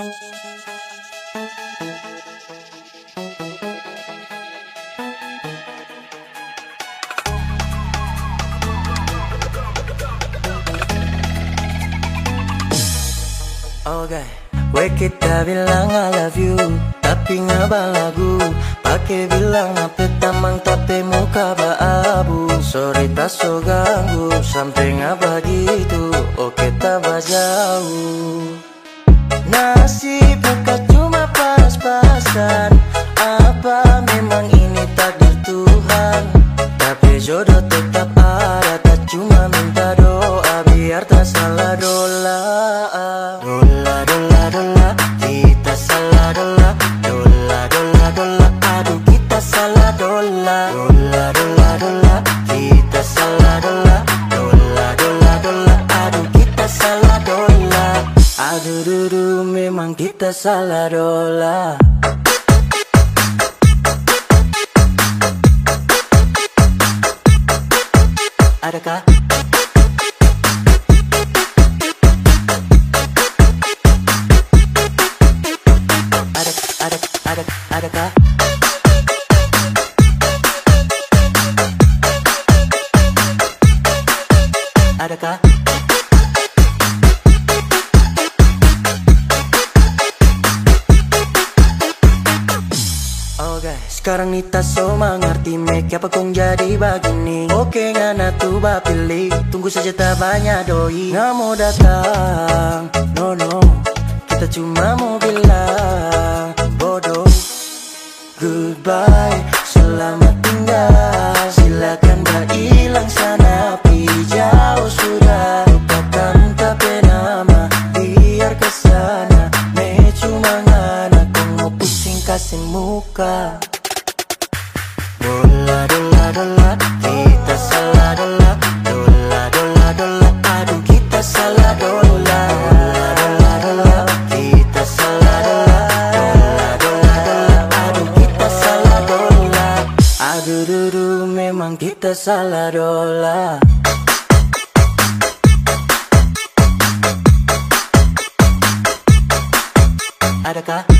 Oke, kita bilang I love you Tapi ngaba lagu Pakai bilang apa tamang tapi muka ba abu Sorry tak so ganggu Sampai ngaba gitu Oke tak jauh Tuhan Tapi jodoh tetap ada Tak cuma minta doa Biar tak salah dola. Dola, dola, dola Kita salah dola. Dola, dola, dola Aduh kita salah dola. Dola, dola, dola Kita salah dola. Dola, dola, dola Aduh kita salah dola. Aduh dudu memang kita salah dola Adakah? Ada, ada, ada, adakah? Adakah? Oke, sekarang Nita so mengerti make apa kong jadi begini? Oke ngana tuh pilih. Tunggu saja tak banyak doi. Nggak mau datang. No no. Kita cuma mau bilang Bodoh. Goodbye kasih muka. Dola dola dola Kita salah dola. Dola dola dola Aduh kita salah dola. Dola dola dola Kita salah dola. Dola dola dola Aduh kita salah dola. Aduh dudu memang kita salah dola. Adakah?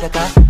Adakah?